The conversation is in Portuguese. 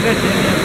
Obrigado.